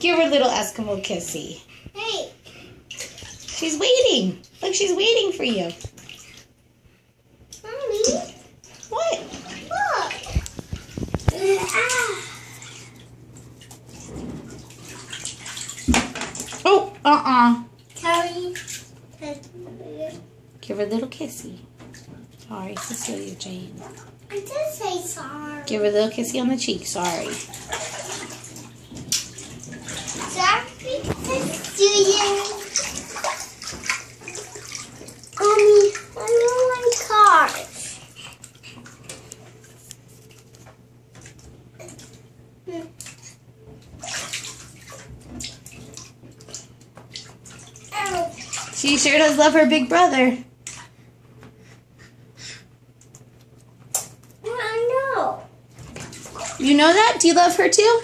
Give her a little Eskimo kissy. Hey, She's waiting. Look, she's waiting for you. mommy, What? look. Ah. Oh, uh-uh. Sorry. Give her a little kissy. Sorry, Cecilia Jane. I did say sorry. Give her a little kissy on the cheek. Sorry. Sorry. Do you? Mommy, I know my cars. She sure does love her big brother. I know. You know that? Do you love her too?